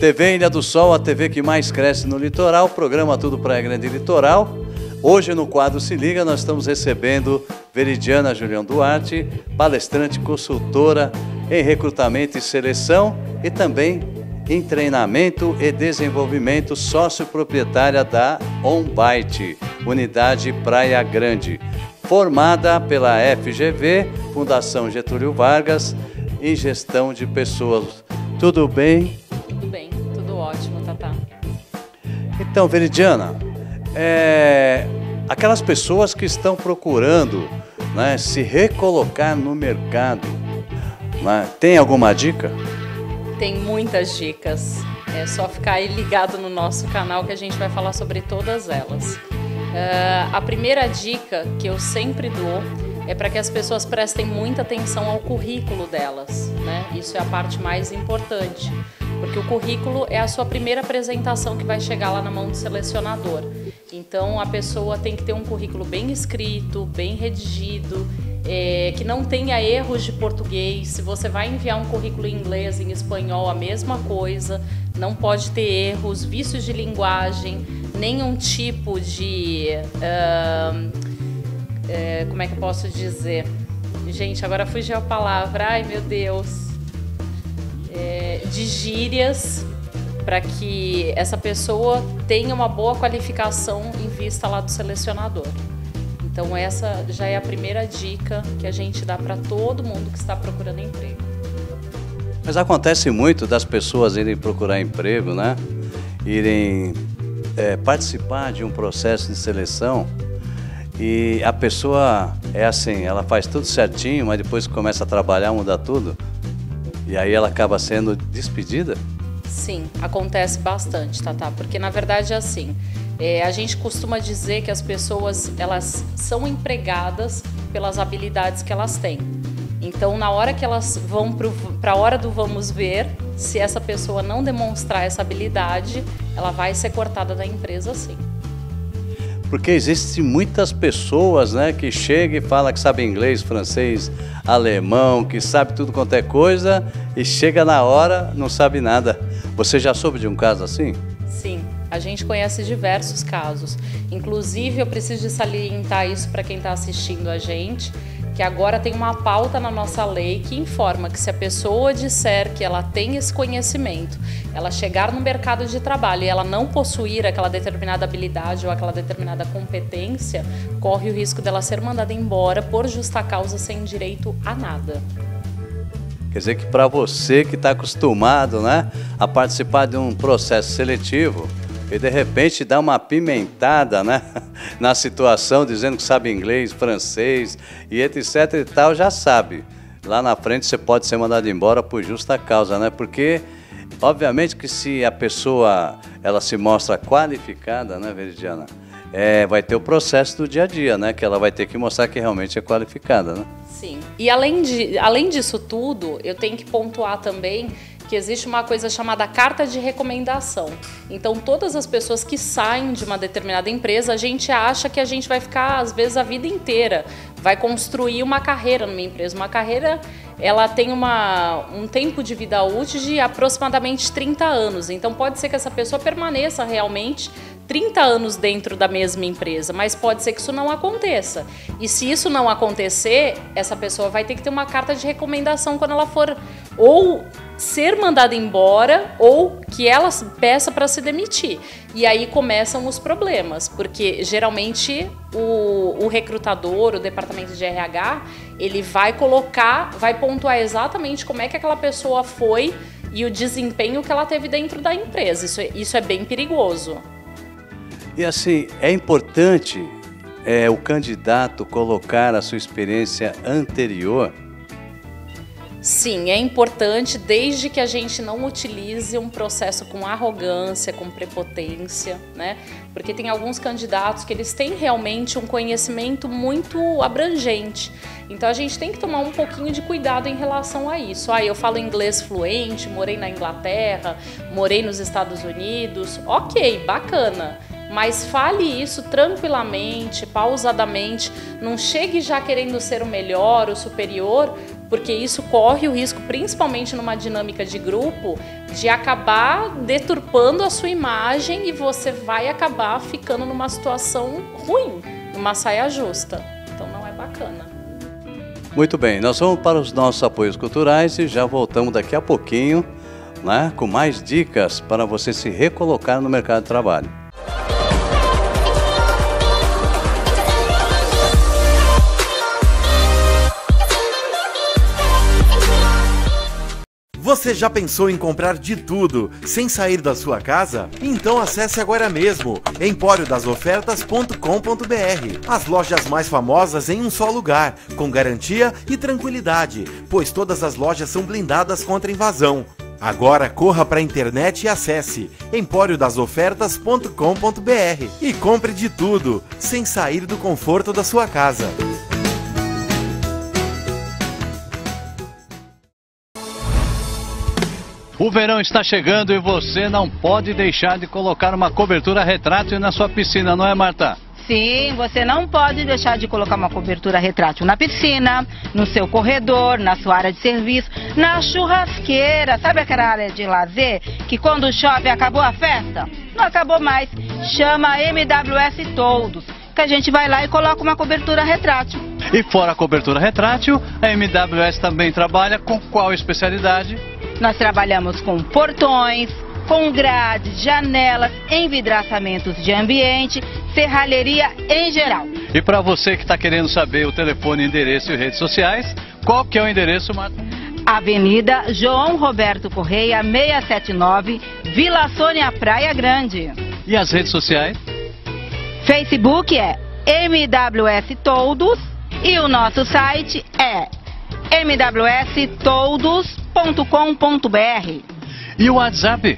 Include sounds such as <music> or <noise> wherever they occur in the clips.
TV Ilha do Sol, a TV que mais cresce no litoral, programa Tudo Praia Grande Litoral. Hoje no quadro Se Liga nós estamos recebendo Veridiana Julião Duarte, palestrante, consultora em recrutamento e seleção e também em treinamento e desenvolvimento sócio-proprietária da OnBite, Unidade Praia Grande, formada pela FGV, Fundação Getúlio Vargas, em gestão de pessoas. Tudo bem? Tudo bem. Então, Veridiana, é, aquelas pessoas que estão procurando né, se recolocar no mercado, né, tem alguma dica? Tem muitas dicas. É só ficar aí ligado no nosso canal que a gente vai falar sobre todas elas. Uh, a primeira dica que eu sempre dou é para que as pessoas prestem muita atenção ao currículo delas, né? Isso é a parte mais importante, porque o currículo é a sua primeira apresentação que vai chegar lá na mão do selecionador. Então a pessoa tem que ter um currículo bem escrito, bem redigido, é, que não tenha erros de português. Se você vai enviar um currículo em inglês, em espanhol, a mesma coisa. Não pode ter erros, vícios de linguagem, nenhum tipo de uh, como é que eu posso dizer? Gente, agora fugiu a palavra. Ai, meu Deus. É, de gírias para que essa pessoa tenha uma boa qualificação em vista lá do selecionador. Então essa já é a primeira dica que a gente dá para todo mundo que está procurando emprego. Mas acontece muito das pessoas irem procurar emprego, né? Irem é, participar de um processo de seleção e a pessoa é assim, ela faz tudo certinho, mas depois que começa a trabalhar, muda tudo. E aí ela acaba sendo despedida? Sim, acontece bastante, Tata, porque na verdade é assim. É, a gente costuma dizer que as pessoas elas são empregadas pelas habilidades que elas têm. Então, na hora que elas vão para a hora do vamos ver, se essa pessoa não demonstrar essa habilidade, ela vai ser cortada da empresa sim. Porque existem muitas pessoas né, que chegam e falam que sabe inglês, francês, alemão, que sabe tudo quanto é coisa e chega na hora, não sabe nada. Você já soube de um caso assim? Sim, a gente conhece diversos casos. Inclusive, eu preciso salientar isso para quem está assistindo a gente que agora tem uma pauta na nossa lei que informa que se a pessoa disser que ela tem esse conhecimento, ela chegar no mercado de trabalho e ela não possuir aquela determinada habilidade ou aquela determinada competência, corre o risco dela ser mandada embora por justa causa sem direito a nada. Quer dizer que para você que está acostumado né, a participar de um processo seletivo, e de repente dá uma pimentada né, <laughs> na situação, dizendo que sabe inglês, francês e etc e tal, já sabe. Lá na frente você pode ser mandado embora por justa causa, né? Porque, obviamente que se a pessoa ela se mostra qualificada, né, Veridiana? É, vai ter o processo do dia a dia, né? Que ela vai ter que mostrar que realmente é qualificada, né? Sim. E além, de, além disso tudo, eu tenho que pontuar também que existe uma coisa chamada carta de recomendação. Então, todas as pessoas que saem de uma determinada empresa, a gente acha que a gente vai ficar, às vezes, a vida inteira, vai construir uma carreira numa empresa. Uma carreira, ela tem uma, um tempo de vida útil de aproximadamente 30 anos. Então, pode ser que essa pessoa permaneça realmente 30 anos dentro da mesma empresa, mas pode ser que isso não aconteça. E se isso não acontecer, essa pessoa vai ter que ter uma carta de recomendação quando ela for ou ser mandada embora ou que ela peça para se demitir. E aí começam os problemas, porque geralmente o, o, recrutador, o departamento de RH, ele vai colocar, vai pontuar exatamente como é que aquela pessoa foi e o desempenho que ela teve dentro da empresa. Isso, é, isso é bem perigoso. E assim, é importante é, o candidato colocar a sua experiência anterior Sim, é importante desde que a gente não utilize um processo com arrogância, com prepotência, né? Porque tem alguns candidatos que eles têm realmente um conhecimento muito abrangente. Então a gente tem que tomar um pouquinho de cuidado em relação a isso. Ah, eu falo inglês fluente, morei na Inglaterra, morei nos Estados Unidos. OK, bacana mas fale isso tranquilamente, pausadamente, não chegue já querendo ser o melhor, o superior, porque isso corre o risco, principalmente numa dinâmica de grupo, de acabar deturpando a sua imagem e você vai acabar ficando numa situação ruim, numa saia justa. Então não é bacana. Muito bem, nós vamos para os nossos apoios culturais e já voltamos daqui a pouquinho né, com mais dicas para você se recolocar no mercado de trabalho. Você já pensou em comprar de tudo sem sair da sua casa? Então acesse agora mesmo empóriodasofertas.com.br. As lojas mais famosas em um só lugar, com garantia e tranquilidade, pois todas as lojas são blindadas contra invasão. Agora corra para a internet e acesse empóriodasofertas.com.br e compre de tudo, sem sair do conforto da sua casa. O verão está chegando e você não pode deixar de colocar uma cobertura retrátil na sua piscina, não é, Marta? Sim, você não pode deixar de colocar uma cobertura retrátil na piscina, no seu corredor, na sua área de serviço, na churrasqueira. Sabe aquela área de lazer que quando chove acabou a festa? Não acabou mais. Chama a MWS Todos, que a gente vai lá e coloca uma cobertura retrátil. E fora a cobertura retrátil, a MWS também trabalha com qual especialidade? Nós trabalhamos com portões, com grades, janelas, envidraçamentos de ambiente, serralheria em geral. E para você que está querendo saber o telefone, endereço e redes sociais, qual que é o endereço, Marta? Avenida João Roberto Correia, 679, Vila Sônia Praia Grande. E as redes sociais? Facebook é MWS Todos e o nosso site é mwstoldos.com.br. E o WhatsApp?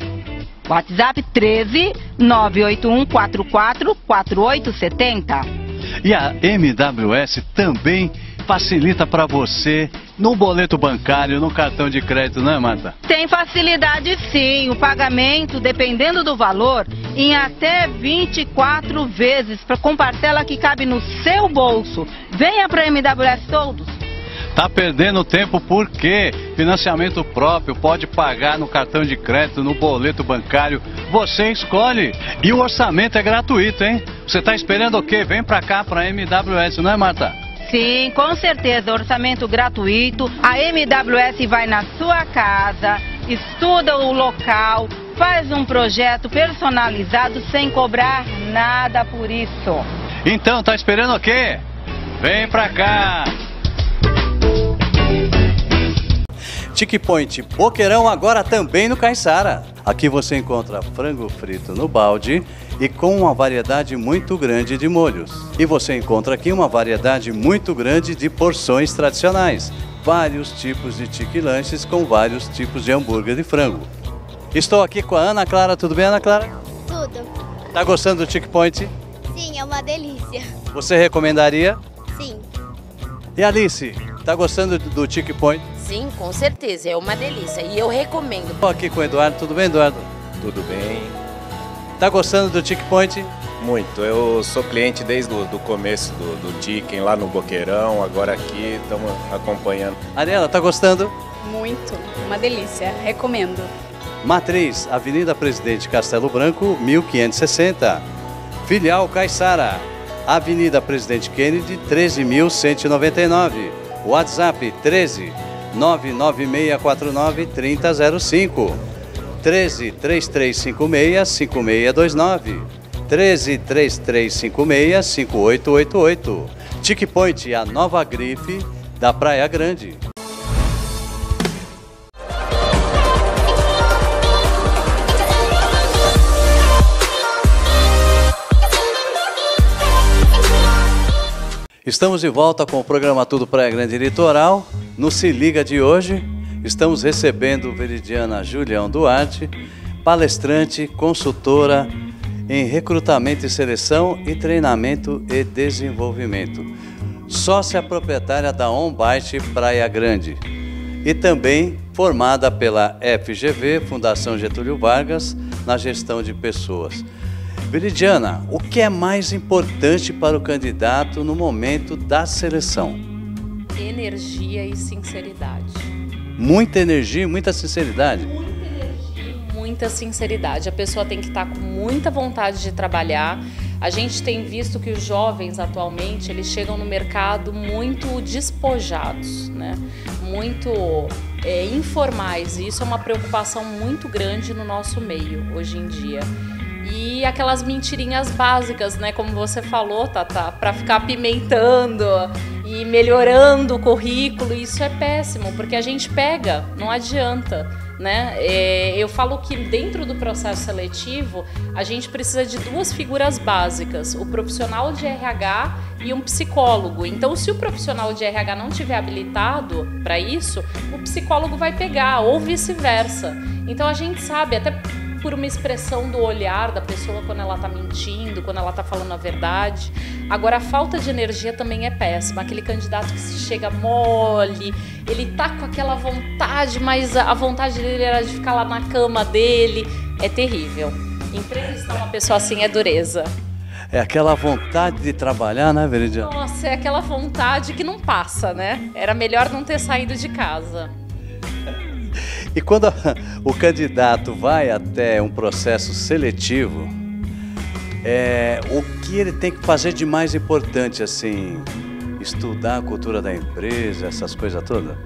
WhatsApp 13 981 44 4870. E a MWS também facilita para você no boleto bancário, no cartão de crédito, não é, Marta? Tem facilidade sim. O pagamento, dependendo do valor, em até 24 vezes, com parcela que cabe no seu bolso. Venha para a MWS Todos. Tá perdendo tempo porque financiamento próprio pode pagar no cartão de crédito, no boleto bancário. Você escolhe. E o orçamento é gratuito, hein? Você tá esperando o quê? Vem pra cá, pra MWS, não é, Marta? Sim, com certeza, orçamento gratuito. A MWS vai na sua casa, estuda o local, faz um projeto personalizado sem cobrar nada por isso. Então, tá esperando o quê? Vem pra cá! Tiki Point Boqueirão agora também no Caiçara. Aqui você encontra frango frito no balde e com uma variedade muito grande de molhos. E você encontra aqui uma variedade muito grande de porções tradicionais. Vários tipos de tiki lanches com vários tipos de hambúrguer de frango. Estou aqui com a Ana Clara. Tudo bem, Ana Clara? Tudo. Tá gostando do Tiki Point? Sim, é uma delícia. Você recomendaria? Sim. E Alice, tá gostando do Tiki Point? Sim, com certeza, é uma delícia e eu recomendo. Estou aqui com o Eduardo, tudo bem, Eduardo? Tudo bem? Tá gostando do Tick Point? Muito, eu sou cliente desde o do começo do, do Chicken lá no Boqueirão, agora aqui estamos acompanhando. Ariela, tá gostando? Muito, uma delícia, recomendo. Matriz, Avenida Presidente Castelo Branco, 1560. Filial Caiçara, Avenida Presidente Kennedy, 13.199. WhatsApp 13 99649 3005. 13 3356 5629. 13 3356 5888. Tic Point, a nova grife da Praia Grande. Estamos de volta com o programa Tudo Praia Grande Litoral. No Se Liga de hoje, estamos recebendo Veridiana Julião Duarte, palestrante, consultora em recrutamento e seleção e treinamento e desenvolvimento. Sócia proprietária da OnBite Praia Grande e também formada pela FGV, Fundação Getúlio Vargas, na gestão de pessoas. Veridiana, o que é mais importante para o candidato no momento da seleção? Energia e sinceridade. Muita energia e muita sinceridade. Muita energia e muita sinceridade. A pessoa tem que estar com muita vontade de trabalhar. A gente tem visto que os jovens atualmente eles chegam no mercado muito despojados, né? muito é, informais, e isso é uma preocupação muito grande no nosso meio hoje em dia. E aquelas mentirinhas básicas, né? Como você falou, Tata, para ficar apimentando e melhorando o currículo, isso é péssimo, porque a gente pega, não adianta. Né? É, eu falo que dentro do processo seletivo a gente precisa de duas figuras básicas: o profissional de RH e um psicólogo. Então, se o profissional de RH não tiver habilitado para isso, o psicólogo vai pegar, ou vice-versa. Então, a gente sabe, até por uma expressão do olhar da pessoa quando ela está mentindo, quando ela está falando a verdade. Agora, a falta de energia também é péssima. Aquele candidato que chega mole, ele tá com aquela vontade, mas a vontade dele era de ficar lá na cama dele. É terrível. Entrevistar uma pessoa assim é dureza. É aquela vontade de trabalhar, né, Veridiana? Nossa, é aquela vontade que não passa, né? Era melhor não ter saído de casa. E quando a, o candidato vai até um processo seletivo, é, o que ele tem que fazer de mais importante, assim, estudar a cultura da empresa, essas coisas todas?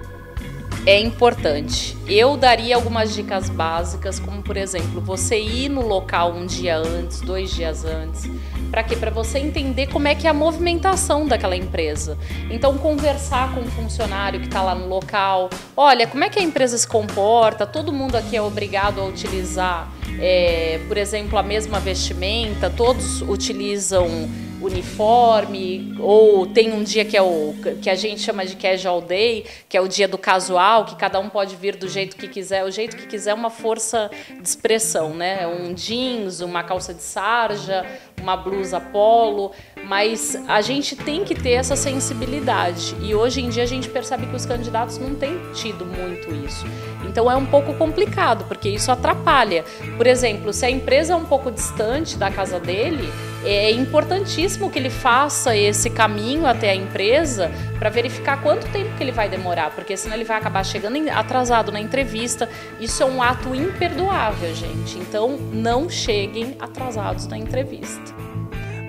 É importante. Eu daria algumas dicas básicas, como por exemplo, você ir no local um dia antes, dois dias antes, para quê? Para você entender como é que é a movimentação daquela empresa. Então, conversar com o funcionário que está lá no local. Olha, como é que a empresa se comporta? Todo mundo aqui é obrigado a utilizar, é, por exemplo, a mesma vestimenta. Todos utilizam uniforme, ou tem um dia que é o que a gente chama de casual day, que é o dia do casual, que cada um pode vir do jeito que quiser. O jeito que quiser é uma força de expressão, né? Um jeans, uma calça de sarja, uma blusa polo, mas a gente tem que ter essa sensibilidade. E hoje em dia a gente percebe que os candidatos não têm tido muito isso. Então é um pouco complicado, porque isso atrapalha. Por exemplo, se a empresa é um pouco distante da casa dele, é importantíssimo que ele faça esse caminho até a empresa para verificar quanto tempo que ele vai demorar, porque senão ele vai acabar chegando atrasado na entrevista. Isso é um ato imperdoável, gente. Então não cheguem atrasados na entrevista.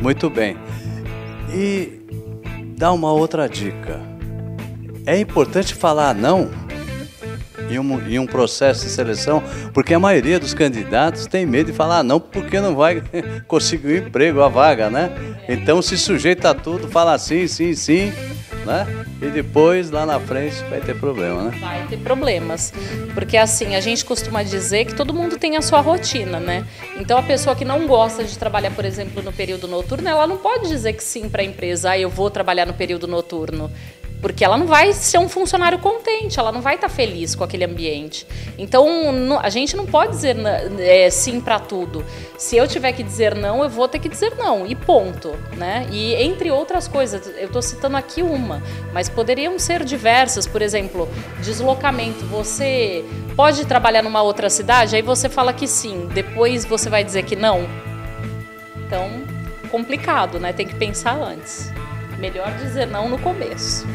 Muito bem. E dá uma outra dica. É importante falar não em um, em um processo de seleção, porque a maioria dos candidatos tem medo de falar não porque não vai <laughs> conseguir o emprego, a vaga, né? Então se sujeita a tudo, fala sim, sim, sim, né? E depois lá na frente vai ter problema, né? Vai ter problemas, porque assim a gente costuma dizer que todo mundo tem a sua rotina, né? Então a pessoa que não gosta de trabalhar, por exemplo, no período noturno, ela não pode dizer que sim para a empresa, ah, eu vou trabalhar no período noturno porque ela não vai ser um funcionário contente, ela não vai estar feliz com aquele ambiente. Então, a gente não pode dizer é, sim para tudo. Se eu tiver que dizer não, eu vou ter que dizer não, e ponto. Né? E entre outras coisas, eu estou citando aqui uma, mas poderiam ser diversas, por exemplo, deslocamento. Você pode trabalhar numa outra cidade, aí você fala que sim, depois você vai dizer que não. Então, complicado, né? Tem que pensar antes. Melhor dizer não no começo.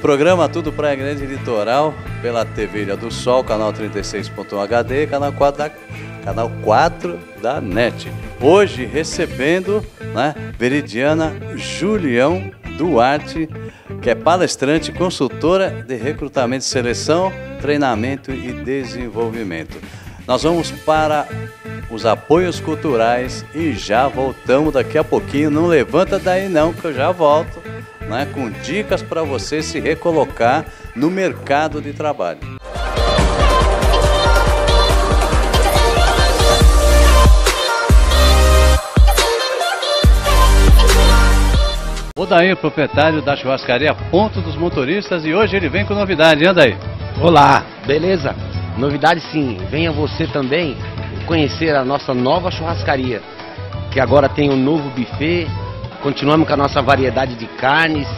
Programa Tudo Praia Grande Litoral, pela TV Ilha do Sol, canal 36.1 HD, canal 4 da, canal 4 da NET. Hoje recebendo né, Veridiana Julião Duarte, que é palestrante, consultora de recrutamento seleção, treinamento e desenvolvimento. Nós vamos para os apoios culturais e já voltamos daqui a pouquinho. Não levanta daí não, que eu já volto né, com dicas para você se recolocar no mercado de trabalho. O Daí, proprietário da churrascaria Ponto dos Motoristas, e hoje ele vem com novidade, anda aí. Olá, beleza? Novidade sim, venha você também conhecer a nossa nova churrascaria, que agora tem um novo buffet Continuamos com a nossa variedade de carnes,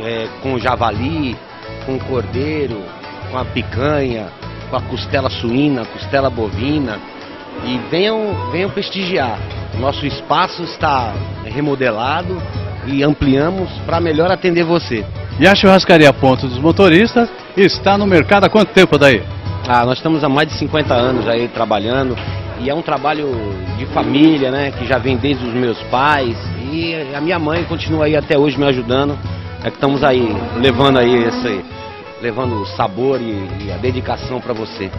é, com javali, com cordeiro, com a picanha, com a costela suína, costela bovina. E venham, venham prestigiar. Nosso espaço está remodelado e ampliamos para melhor atender você. E a churrascaria Ponto dos Motoristas está no mercado há quanto tempo daí? Ah, nós estamos há mais de 50 anos aí trabalhando e é um trabalho de família, né? Que já vem desde os meus pais e a minha mãe continua aí até hoje me ajudando. É que estamos aí levando aí esse, levando o sabor e, e a dedicação para você.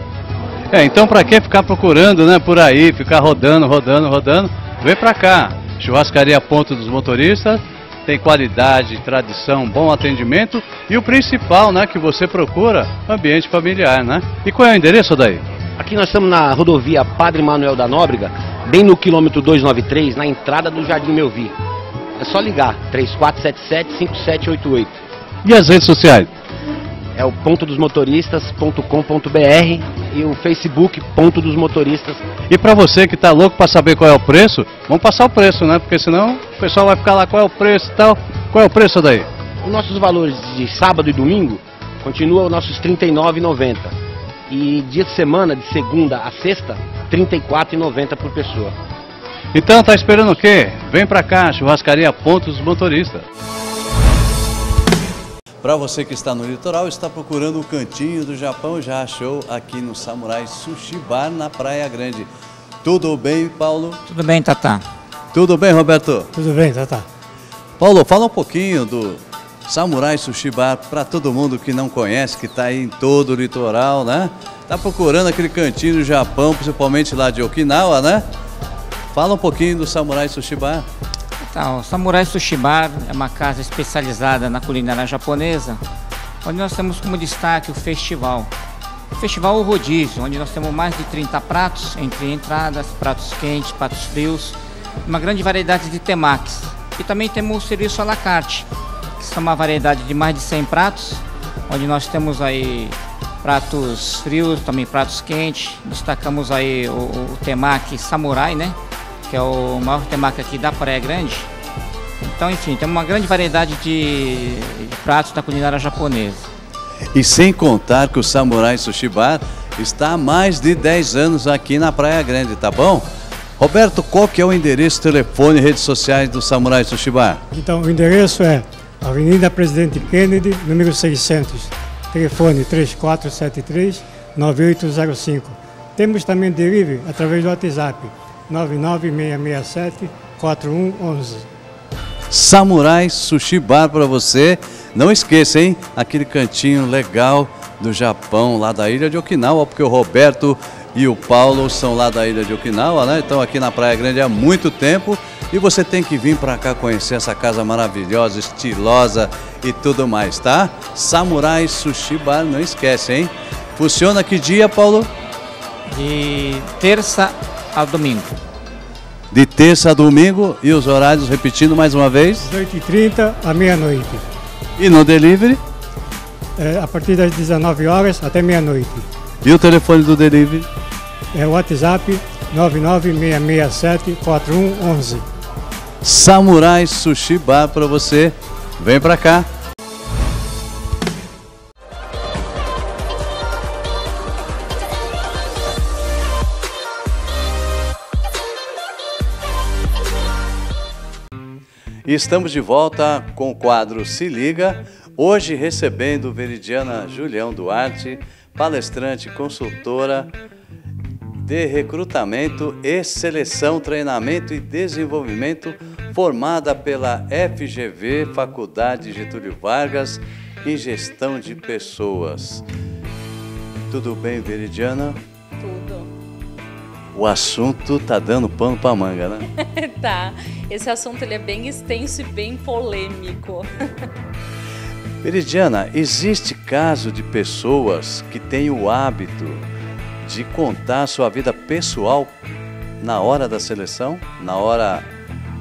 É, então para que ficar procurando, né, por aí, ficar rodando, rodando, rodando? Vem para cá. Churrascaria Ponto dos Motoristas tem qualidade, tradição, bom atendimento e o principal, né, que você procura, ambiente familiar, né? E qual é o endereço daí? Aqui nós estamos na rodovia Padre Manuel da Nóbrega, bem no quilômetro 293, na entrada do Jardim Melvi. É só ligar, 3477-5788. E as redes sociais? É o ponto dos motoristas.com.br e o Facebook Ponto dos Motoristas. E para você que está louco para saber qual é o preço, vamos passar o preço, né? Porque senão o pessoal vai ficar lá qual é o preço e tal. Qual é o preço daí? Os nossos valores de sábado e domingo continuam os nossos R$ 39,90. E dia de semana, de segunda a sexta, R$ 34,90 por pessoa. Então tá esperando o quê? Vem pra cá, churrascaria Pontos Motoristas. Para você que está no litoral, está procurando o cantinho do Japão, já achou aqui no Samurai Sushi Bar na Praia Grande. Tudo bem, Paulo? Tudo bem, Tata. Tudo bem, Roberto? Tudo bem, Tata. Paulo, fala um pouquinho do Samurai Sushi Bar para todo mundo que não conhece, que está aí em todo o litoral, né? Tá procurando aquele cantinho do Japão, principalmente lá de Okinawa, né? Fala um pouquinho do Samurai Sushi Bar. Então, o Samurai Sushi Bar é uma casa especializada na culinária japonesa, onde nós temos como destaque o festival. O festival O Rodízio, onde nós temos mais de 30 pratos, entre entradas, pratos quentes, pratos frios, uma grande variedade de temakis. E também temos o serviço à la carte, que são uma variedade de mais de 100 pratos, onde nós temos aí pratos frios, também pratos quentes. Destacamos aí o, o temaki samurai, né? que é o maior temaki aqui da Praia Grande. Então, enfim, tem uma grande variedade de, de pratos da culinária japonesa. E sem contar que o Samurai Sushi Bar está há mais de 10 anos aqui na Praia Grande, tá bom? Roberto, qual que é o endereço, telefone e redes sociais do Samurai Sushi Bar? Então, o endereço é Avenida Presidente Kennedy, número 600, telefone 3473-9805. Temos também delivery através do WhatsApp 99667-4111. Samurai Sushi Bar para você. Não esqueça, hein? Aquele cantinho legal do Japão, lá da ilha de Okinawa, porque o Roberto e o Paulo são lá da ilha de Okinawa, né? Estão aqui na Praia Grande há muito tempo e você tem que vir para cá conhecer essa casa maravilhosa, estilosa e tudo mais, tá? Samurai Sushi Bar, não esquece, hein? Funciona que dia, Paulo? De terça a domingo. De terça a domingo e os horários, repetindo mais uma vez? 18h30 à meia-noite. E no delivery? É, a partir das 19 horas até meia-noite. E o telefone do delivery? É o WhatsApp 996674111. Samurai Sushi Bar para você. Vem para cá. E estamos de volta com o quadro Se Liga, hoje recebendo Veridiana Julião Duarte, palestrante, consultora de recrutamento e seleção, treinamento e desenvolvimento, formada pela FGV, Faculdade Getúlio Vargas, em gestão de pessoas. Tudo bem, Veridiana? Tudo. O assunto tá dando pano para manga, né? <laughs> tá. Esse assunto ele é bem extenso e bem polêmico. <laughs> Veridiana, existe caso de pessoas que têm o hábito de contar sua vida pessoal na hora da seleção, na hora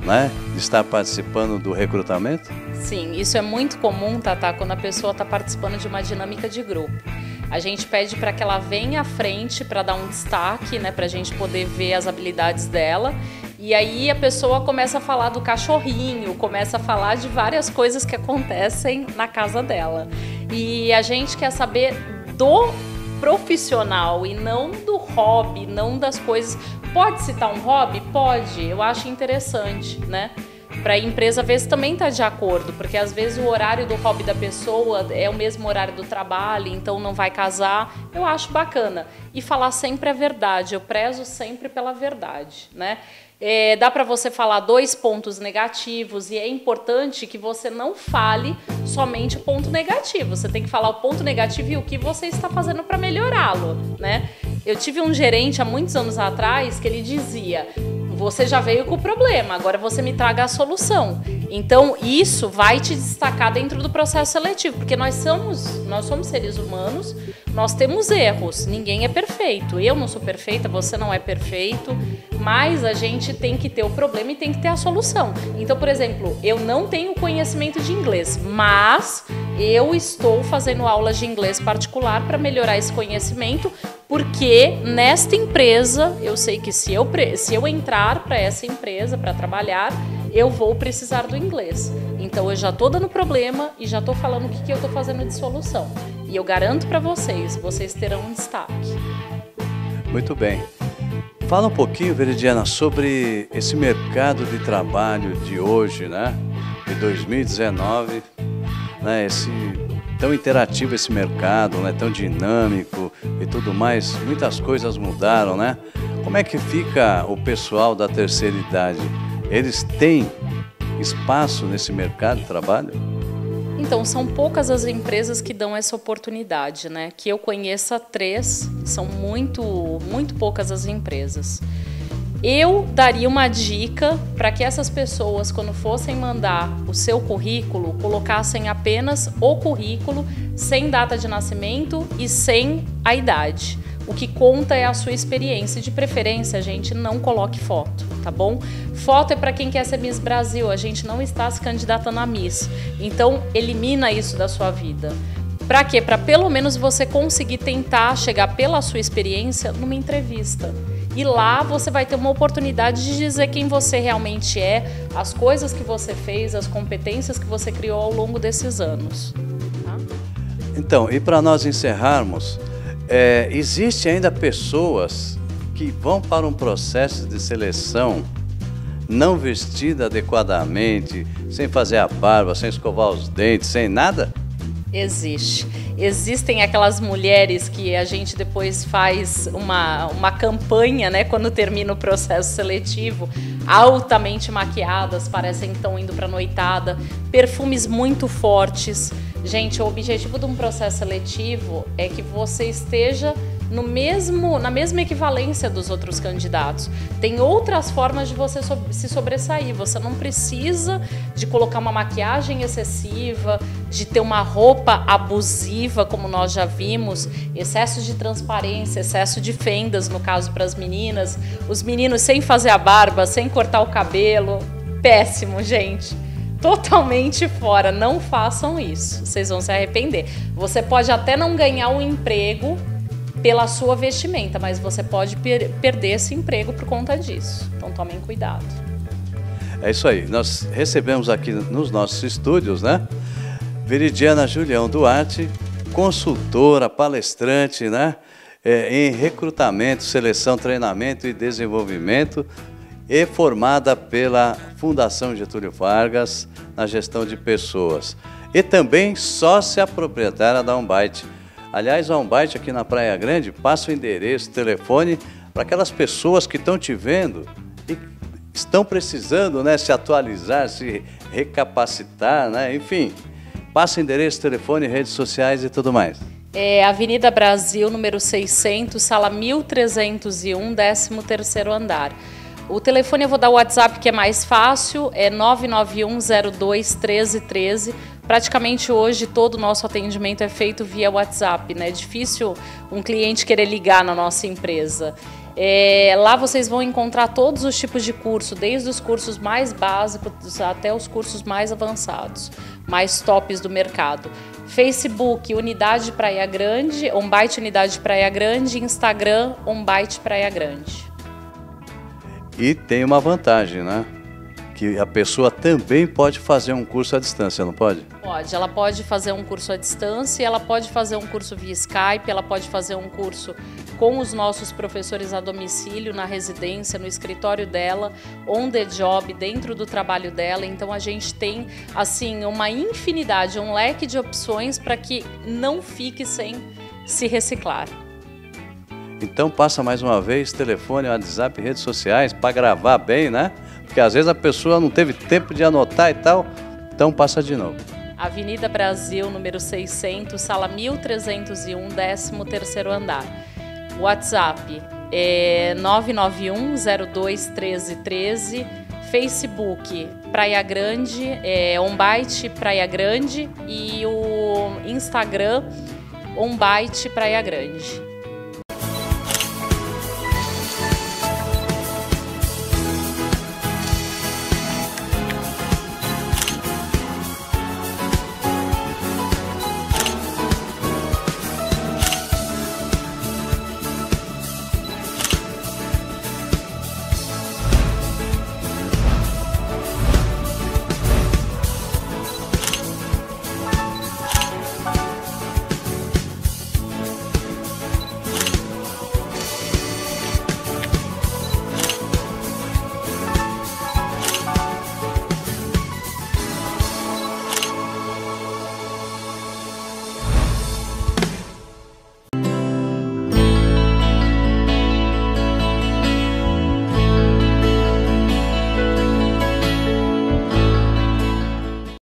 né, de estar participando do recrutamento? Sim, isso é muito comum, Tata, quando a pessoa está participando de uma dinâmica de grupo. A gente pede para que ela venha à frente para dar um destaque, né, para a gente poder ver as habilidades dela. E aí a pessoa começa a falar do cachorrinho, começa a falar de várias coisas que acontecem na casa dela. E a gente quer saber do profissional e não do hobby, não das coisas. Pode citar um hobby? Pode, eu acho interessante, né? para a empresa ver se também está de acordo, porque às vezes o horário do hobby da pessoa é o mesmo horário do trabalho, então não vai casar. Eu acho bacana. E falar sempre a verdade, eu prezo sempre pela verdade, né? É, dá para você falar dois pontos negativos e é importante que você não fale somente o ponto negativo. Você tem que falar o ponto negativo e o que você está fazendo para melhorá-lo, né? Eu tive um gerente há muitos anos atrás que ele dizia: você já veio com o problema, agora você me traga a solução. Então, isso vai te destacar dentro do processo seletivo, porque nós somos, nós somos seres humanos, nós temos erros, ninguém é perfeito. Eu não sou perfeita, você não é perfeito, mas a gente tem que ter o problema e tem que ter a solução. Então, por exemplo, eu não tenho conhecimento de inglês, mas eu estou fazendo aulas de inglês particular para melhorar esse conhecimento, porque nesta empresa eu sei que se eu, se eu entrar para essa empresa para trabalhar, eu vou precisar do inglês. Então eu já estou dando problema e já estou falando o que, que eu estou fazendo de solução. E eu garanto para vocês, vocês terão um destaque. Muito bem. Fala um pouquinho, Veridiana, sobre esse mercado de trabalho de hoje, né? De 2019, né? Esse tão interativo esse mercado, né? Tão dinâmico e tudo mais. Muitas coisas mudaram, né? Como é que fica o pessoal da terceira idade? Eles têm espaço nesse mercado de trabalho? Então, são poucas as empresas que dão essa oportunidade, né? Que eu conheça três, são muito, muito poucas as empresas. Eu daria uma dica para que essas pessoas, quando fossem mandar o seu currículo, colocassem apenas o currículo, sem data de nascimento e sem a idade. O que conta é a sua experiência. De preferência, a gente não coloque foto, tá bom? Foto é para quem quer ser Miss Brasil. A gente não está se candidatando a Miss. Então, elimina isso da sua vida. Para quê? Para pelo menos você conseguir tentar chegar pela sua experiência numa entrevista. E lá você vai ter uma oportunidade de dizer quem você realmente é, as coisas que você fez, as competências que você criou ao longo desses anos. Tá? Então, e para nós encerrarmos, é, existe ainda pessoas que vão para um processo de seleção não vestida adequadamente, sem fazer a barba, sem escovar os dentes, sem nada? Existe. Existem aquelas mulheres que a gente depois faz uma, uma campanha, né, quando termina o processo seletivo, altamente maquiadas, parecem que estão indo para noitada, perfumes muito fortes. Gente, o objetivo de um processo seletivo é que você esteja no mesmo, na mesma equivalência dos outros candidatos. Tem outras formas de você so se sobressair. Você não precisa de colocar uma maquiagem excessiva, de ter uma roupa abusiva, como nós já vimos, excesso de transparência, excesso de fendas, no caso para as meninas, os meninos sem fazer a barba, sem cortar o cabelo. Péssimo, gente totalmente fora. Não façam isso, vocês vão se arrepender. Você pode até não ganhar um emprego pela sua vestimenta, mas você pode per perder esse emprego por conta disso. Então tomem cuidado. É isso aí. Nós recebemos aqui nos nossos estúdios, né? Veridiana Julião Duarte, consultora, palestrante, né? É, em recrutamento, seleção, treinamento e desenvolvimento e formada pela Fundação Getúlio Vargas na gestão de pessoas. E também sócia proprietária da Umbyte Aliás, a Umbyte aqui na Praia Grande passa o endereço, o telefone para aquelas pessoas que estão te vendo e estão precisando né, se atualizar, se recapacitar, né? enfim. Passa endereço, telefone, redes sociais e tudo mais. É Avenida Brasil, número 600, sala 1301, 13º andar. O telefone eu vou dar o WhatsApp que é mais fácil, é 991021313. Praticamente hoje todo o nosso atendimento é feito via WhatsApp, né? É difícil um cliente querer ligar na nossa empresa. É, lá vocês vão encontrar todos os tipos de curso, desde os cursos mais básicos até os cursos mais avançados, mais tops do mercado. Facebook, Unidade Praia Grande, Onbyte Unidade Praia Grande, Instagram, Onbyte Praia Grande. E tem uma vantagem, né? Que a pessoa também pode fazer um curso à distância, não pode? Pode. Ela pode fazer um curso à distância, ela pode fazer um curso via Skype, ela pode fazer um curso com os nossos professores a domicílio, na residência, no escritório dela, on the job, dentro do trabalho dela. Então a gente tem assim uma infinidade, um leque de opções para que não fique sem se reciclar. Então passa mais uma vez telefone, WhatsApp, redes sociais para gravar bem, né? Porque às vezes a pessoa não teve tempo de anotar e tal. Então passa de novo. Avenida Brasil, número 600, sala 1301, 13º andar. WhatsApp é 991 02 13 13. Facebook Praia Grande, é, Praia Grande e o Instagram Onbyte Praia Grande.